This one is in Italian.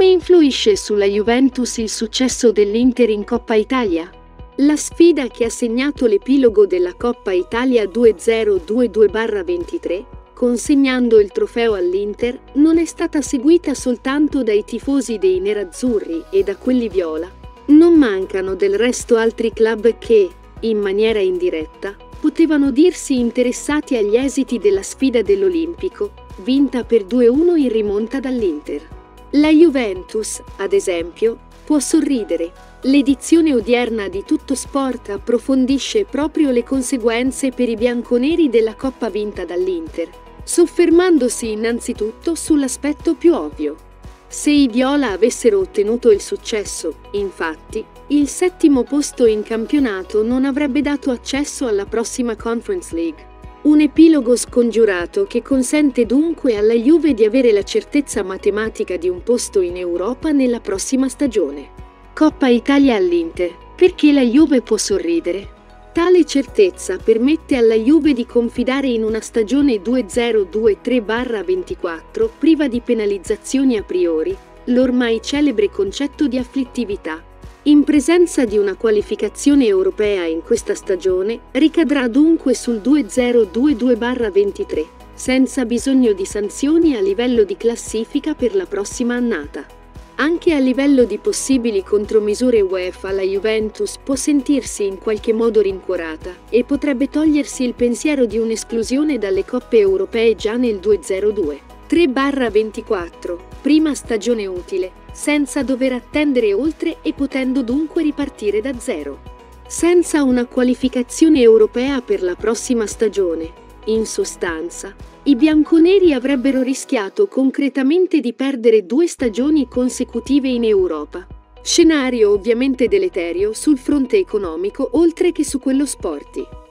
Come influisce sulla Juventus il successo dell'Inter in Coppa Italia? La sfida che ha segnato l'epilogo della Coppa Italia 2022-23, consegnando il trofeo all'Inter, non è stata seguita soltanto dai tifosi dei nerazzurri e da quelli viola. Non mancano del resto altri club che, in maniera indiretta, potevano dirsi interessati agli esiti della sfida dell'Olimpico, vinta per 2-1 in rimonta dall'Inter. La Juventus, ad esempio, può sorridere. L'edizione odierna di Tutto Sport approfondisce proprio le conseguenze per i bianconeri della Coppa vinta dall'Inter, soffermandosi innanzitutto sull'aspetto più ovvio. Se i Viola avessero ottenuto il successo, infatti, il settimo posto in campionato non avrebbe dato accesso alla prossima Conference League. Un epilogo scongiurato che consente dunque alla Juve di avere la certezza matematica di un posto in Europa nella prossima stagione. Coppa Italia all'Inter. Perché la Juve può sorridere? Tale certezza permette alla Juve di confidare in una stagione 2023-24 priva di penalizzazioni a priori, l'ormai celebre concetto di afflittività in presenza di una qualificazione europea in questa stagione, ricadrà dunque sul 2022-23, senza bisogno di sanzioni a livello di classifica per la prossima annata. Anche a livello di possibili contromisure UEFA la Juventus può sentirsi in qualche modo rincuorata e potrebbe togliersi il pensiero di un'esclusione dalle coppe europee già nel 2002. 3-24, prima stagione utile, senza dover attendere oltre e potendo dunque ripartire da zero. Senza una qualificazione europea per la prossima stagione, in sostanza, i bianconeri avrebbero rischiato concretamente di perdere due stagioni consecutive in Europa. Scenario ovviamente deleterio sul fronte economico oltre che su quello sportivo.